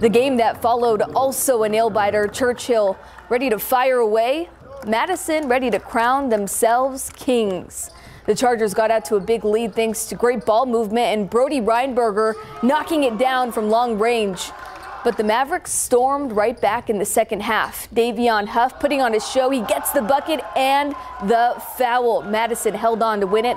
The game that followed also a nail biter. Churchill ready to fire away. Madison ready to crown themselves kings. The Chargers got out to a big lead thanks to great ball movement and Brody Reinberger knocking it down from long range. But the Mavericks stormed right back in the second half. Davion Huff putting on a show. He gets the bucket and the foul. Madison held on to win it.